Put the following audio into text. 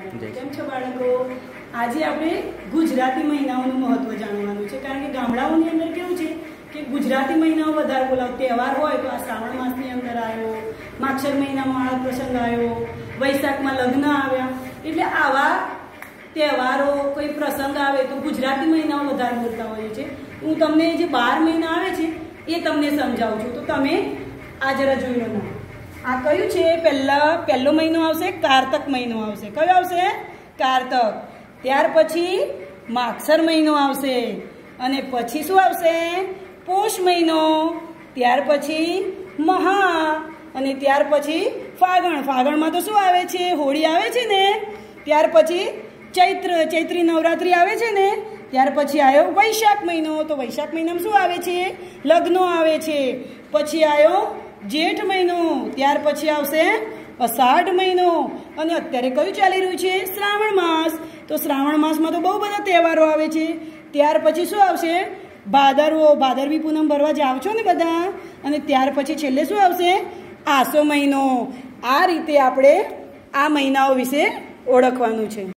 કેમ છો બાળકો? આજે આપણે ગુજરાતી મહિનાઓનું મહત્વ જાણવાનું છે કારણ કે ગામડાઓની અંદર કેવું છે કે ગુજરાતી મહિનાઓ વધારે બોલાવ તહેવાર હોય તો આ શ્રાવણ માસની અંદર આવ્યો માક્ષર મહિનામાં આ પ્રસંગ આવ્યો વૈશાખમાં લગ્ન આવ્યા. એટલે આવા તહેવારો કોઈ પ્રસંગ આવે તો ગુજરાતી મહિનાઓ વધારે બોલતા હોઈએ છે. હું તમને જે બાર મહિના આવે છે એ તમને સમજાવું છું. તો તમે આ જરા જોઈ લો ના. આ કયું છે? પહેલા પહેલો મહિનો આવશે, કારતક મહિનો આવશે. કયો આવશે? કારતક. ત્યાર પછી માગસર મહિનો આવશે. અને પછી શું આવશે? પોષ મહિનો. ત્યાર પછી મહા. અને ત્યાર પછી ફાગણ. ફાગણમાં તો શું આવે છે? હોળી આવે છે ને? ત્યાર પછી ચૈત્ર, ચૈત્રી નવરાત્રિ આવે છે ને? ત્યાર પછી આવ્યો વૈશાખ મહિનો. તો વૈશાખ મહિનામાં શું આવે છે? લગ્નો આવે છે. પછી આવ્યો જેઠ મહિનો, ત્યાર પછી આવશે અષાઢ મહિનો. અને અત્યારે કયું ચાલી રહ્યું છે? શ્રાવણ માસ. તો શ્રાવણ માસમાં તો બહુ બધા તહેવારો આવે છે. ત્યાર પછી શું આવશે? ભાદરવો. ભાદરવી પૂનમ ભરવા જાવ છો ને બધા? અને ત્યાર પછી છેલ્લે શું આવશે? આસો મહિનો. આ રીતે આપણે આ મહિનાઓ વિશે ઓળખવાનું છે.